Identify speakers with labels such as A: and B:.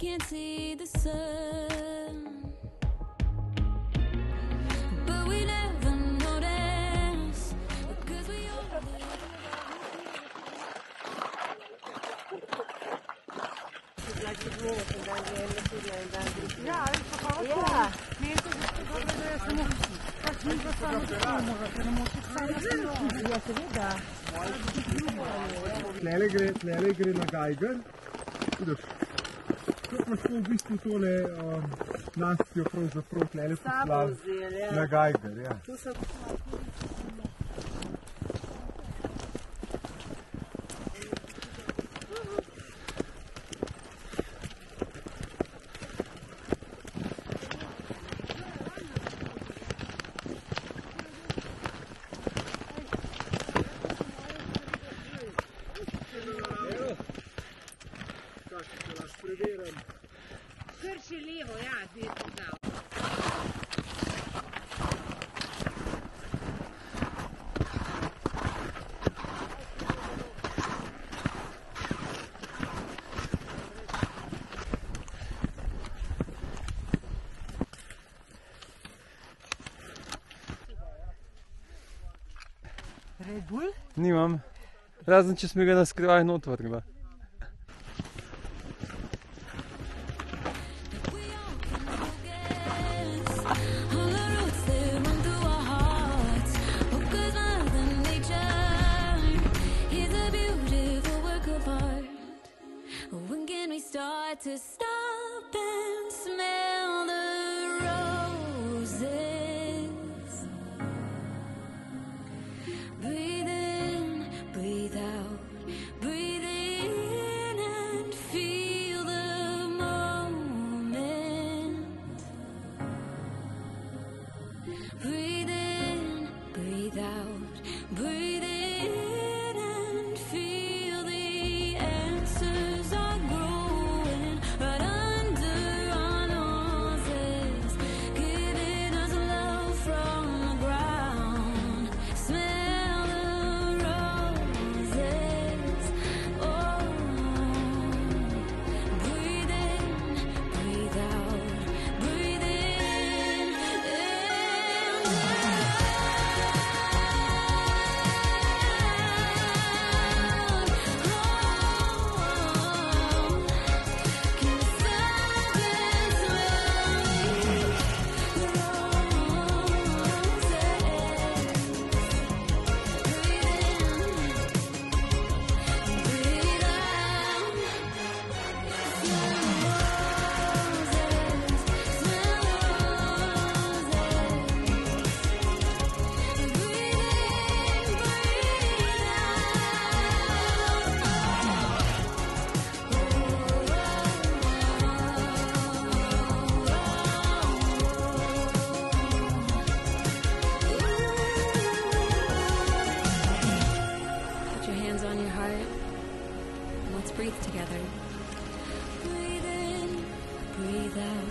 A: can't see the sun. But we never notice, because we only.
B: Ale to
C: Ja.
B: Meni to.
D: Tlele gre, tlele gre na Geiger. Vidiš, smo smo v bistvu tole um, nastijo pravzaprav tlele
C: poslali
D: na Gajger. Ja.
C: Krši levo, ja, desno dal.
B: Red Bull?
E: Nimam. Razen če smo ga na skrivaj notvorila.
A: We to stop and smell the roses. Breathe in, breathe out, breathe in and feel the moment. Breathe breathe together. Breathe in, breathe out.